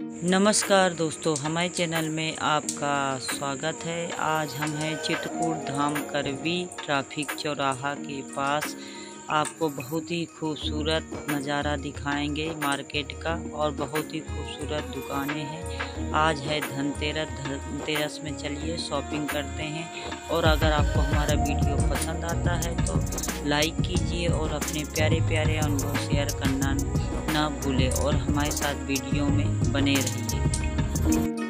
नमस्कार दोस्तों, हमारे चैनल में आपका स्वागत है। आज हम हैं चित्रकूट धाम करवी ट्रैफ़िक चौराहा के पास। आपको बहुत ही खूबसूरत नज़ारा दिखाएँगे मार्केट का और बहुत ही खूबसूरत दुकानें हैं। आज है धनतेरस धनतेरस में चलिए शॉपिंग करते हैं। और अगर आपको हमारा वीडियो पसंद आता है तो लाइक कीजिए और अपने प्यारे प्यारे अनुभव शेयर करना ना भूलें और हमारे साथ वीडियो में बने रहिए।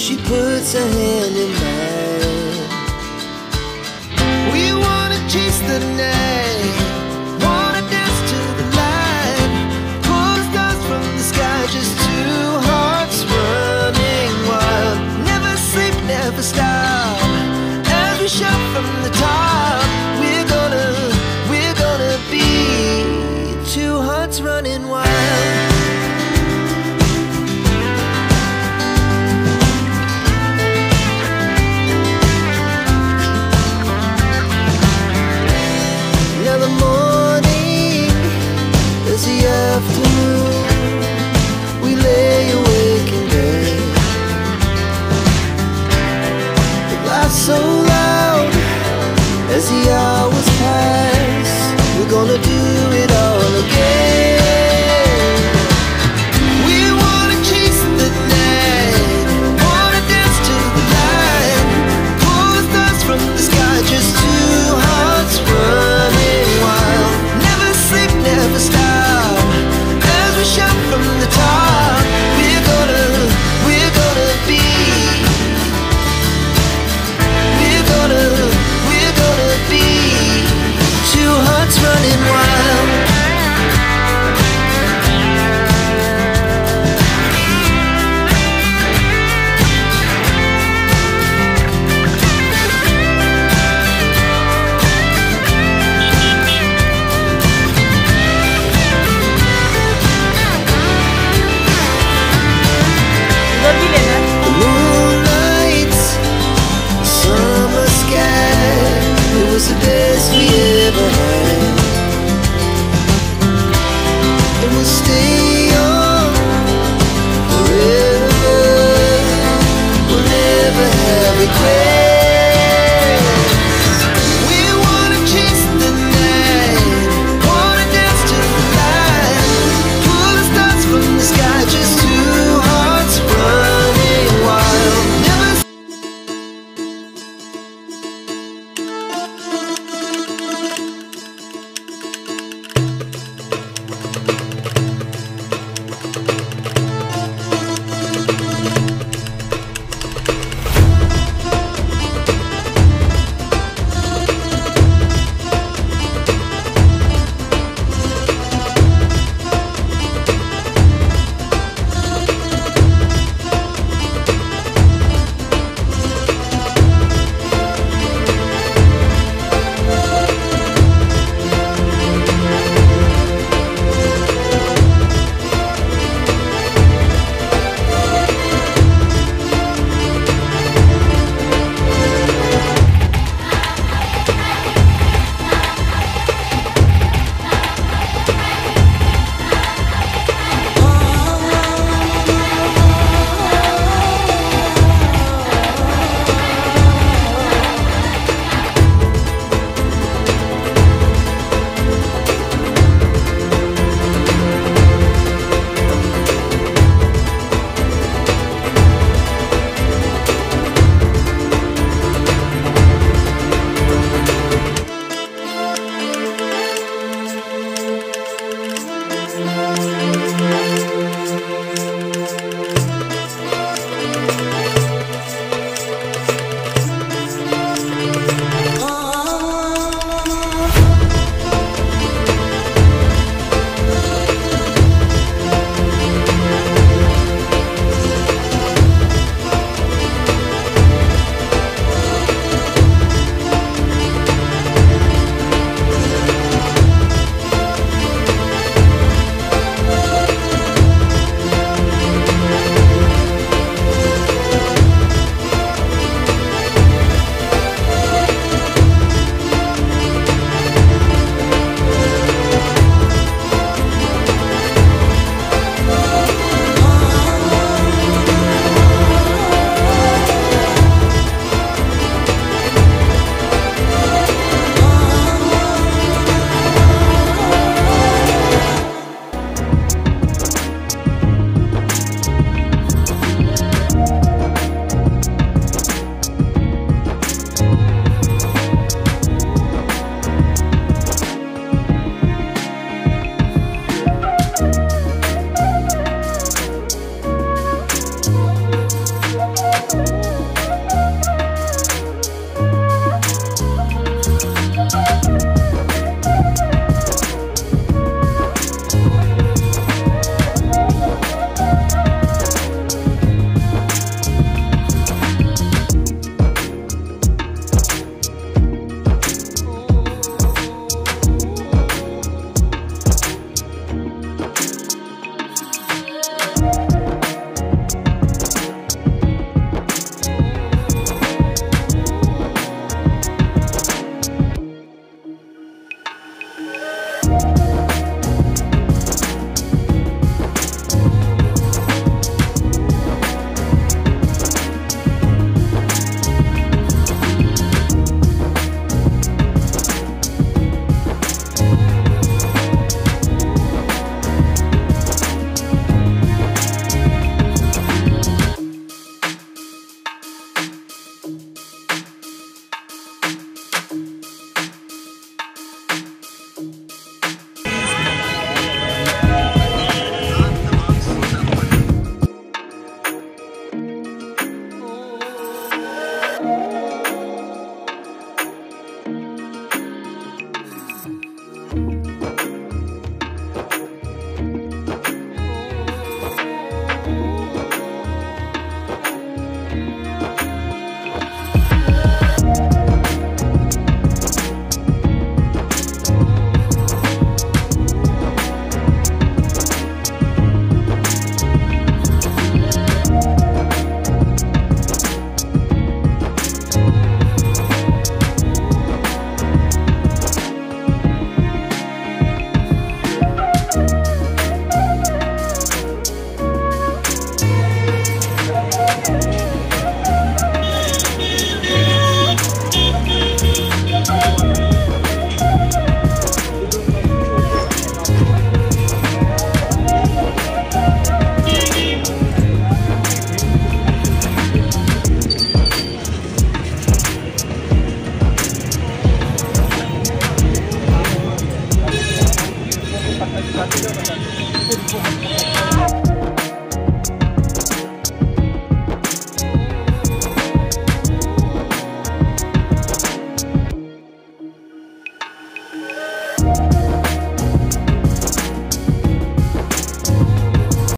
she puts her hand in mine. We wanna chase the night, wanna dance to the light. Pull the stars from the sky, just two hearts running wild. Never sleep, never stop. As we shout from the top, we're gonna, we're gonna be two hearts running wild.